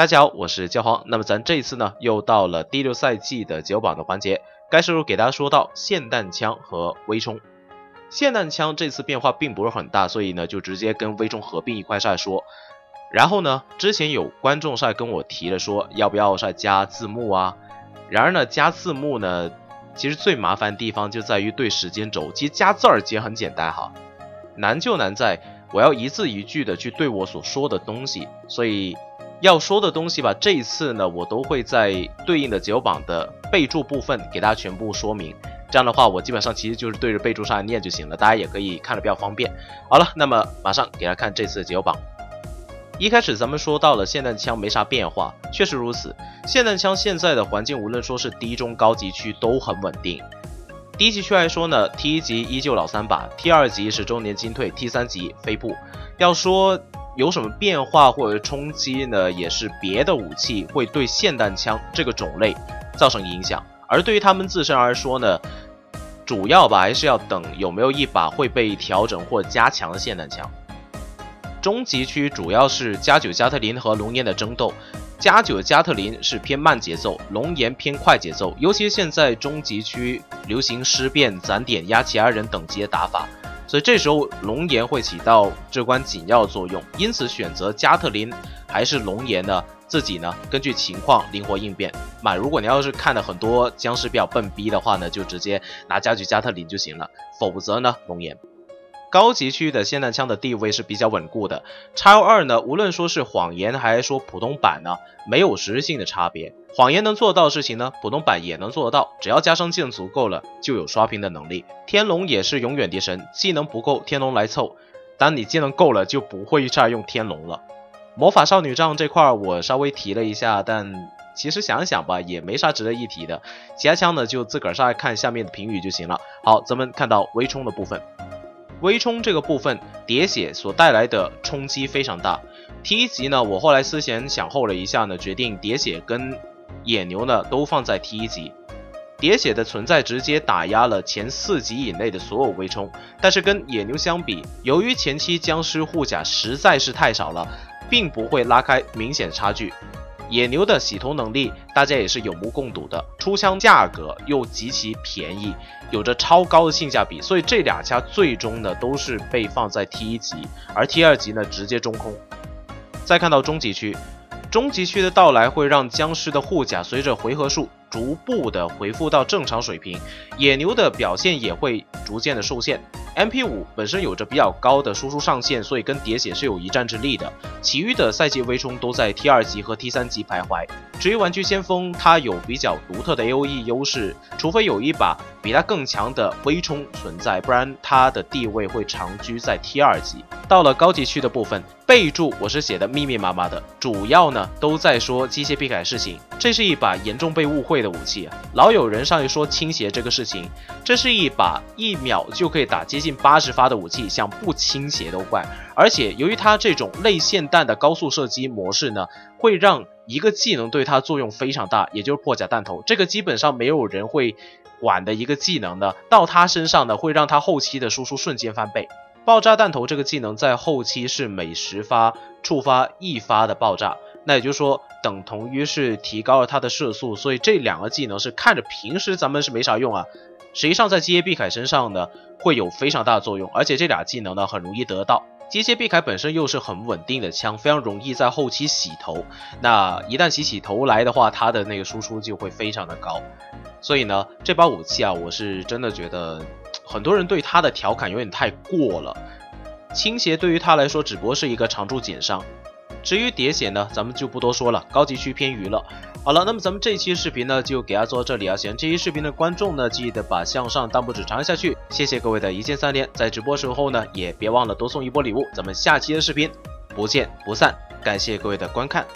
大家好，我是焦黄。那么咱这一次呢，又到了第六赛季的解榜的环节，该时候给大家说到霰弹枪和微冲。霰弹枪这次变化并不是很大，所以呢就直接跟微冲合并一块晒说。然后呢，之前有观众晒跟我提了说，要不要晒加字幕啊？然而呢，加字幕呢，其实最麻烦的地方就在于对时间轴。其实加字儿其实很简单哈，难就难在我要一字一句的去对我所说的东西，所以。要说的东西吧，这一次呢，我都会在对应的解忧榜的备注部分给大家全部说明。这样的话，我基本上其实就是对着备注上来念就行了，大家也可以看着比较方便。好了，那么马上给大家看这次的解忧榜。一开始咱们说到了霰弹枪没啥变化，确实如此。霰弹枪现在的环境，无论说是低中高级区都很稳定。低级区来说呢，T 一级依旧老三把，T 二级是周年金退，T 三级飞步。要说。有什么变化或者冲击呢？也是别的武器会对霰弹枪这个种类造成影响，而对于他们自身而说呢，主要吧还是要等有没有一把会被调整或加强的霰弹枪。中级区主要是加九加特林和龙岩的争斗，加九加特林是偏慢节奏，龙岩偏快节奏，尤其现在中级区流行尸变、攒点压其他人等级的打法。所以这时候龙岩会起到至关紧要作用，因此选择加特林还是龙岩呢？自己呢根据情况灵活应变。买如果你要是看的很多僵尸比较笨逼的话呢，就直接拿加具加特林就行了，否则呢龙岩。高级区域的霰弹枪的地位是比较稳固的。叉幺二呢，无论说是谎言还是说普通版呢，没有实质性的差别。谎言能做到的事情呢，普通版也能做得到，只要加上技能足够了，就有刷屏的能力。天龙也是永远的神，技能不够，天龙来凑。当你技能够了，就不会再用天龙了。魔法少女杖这块我稍微提了一下，但其实想想吧，也没啥值得一提的。其他枪呢，就自个儿上来看下面的评语就行了。好，咱们看到微冲的部分。微冲这个部分叠血所带来的冲击非常大。T 级呢，我后来思前想后了一下呢，决定叠血跟野牛呢都放在 T 一级。喋血的存在直接打压了前四级以内的所有微冲，但是跟野牛相比，由于前期僵尸护甲实在是太少了，并不会拉开明显差距。野牛的洗头能力，大家也是有目共睹的，出枪价格又极其便宜，有着超高的性价比，所以这两家最终呢都是被放在 T 一级，而 T 二级呢直接中空。再看到终极区，终极区的到来会让僵尸的护甲随着回合数。逐步的恢复到正常水平，野牛的表现也会逐渐的受限。MP 五本身有着比较高的输出上限，所以跟喋血是有一战之力的。其余的赛季微冲都在 T 二级和 T 三级徘徊。至于玩具先锋，它有比较独特的 AOE 优势，除非有一把比它更强的微冲存在，不然它的地位会长居在 T 二级。到了高级区的部分，备注我是写的密密麻麻的，主要呢都在说机械臂铠事情。这是一把严重被误会的武器啊！老有人上去说倾斜这个事情，这是一把一秒就可以打接近八十发的武器，想不倾斜都怪。而且由于它这种类霰弹的高速射击模式呢，会让一个技能对它作用非常大，也就是破甲弹头。这个基本上没有人会管的一个技能呢，到他身上呢会让他后期的输出瞬间翻倍。爆炸弹头这个技能在后期是每十发触发一发的爆炸，那也就是说等同于是提高了它的射速，所以这两个技能是看着平时咱们是没啥用啊，实际上在机械臂铠身上呢会有非常大的作用，而且这俩技能呢很容易得到。机械臂铠本身又是很稳定的枪，非常容易在后期洗头，那一旦洗起头来的话，它的那个输出就会非常的高，所以呢这把武器啊，我是真的觉得。很多人对它的调侃有点太过了，倾斜对于它来说只不过是一个常驻减伤。至于叠血呢，咱们就不多说了，高级区偏娱乐。好了，那么咱们这一期视频呢就给大家做到这里啊，喜欢这期视频的观众呢记得把向上大拇指长按下去，谢谢各位的一键三连，在直播时候呢也别忘了多送一波礼物，咱们下期的视频不见不散，感谢各位的观看。